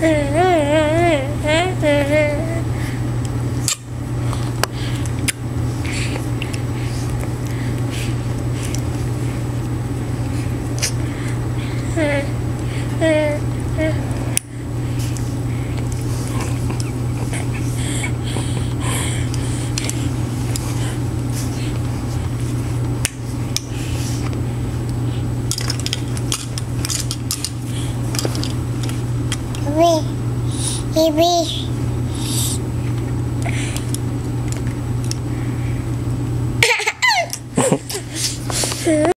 Yeah. Baby. Baby.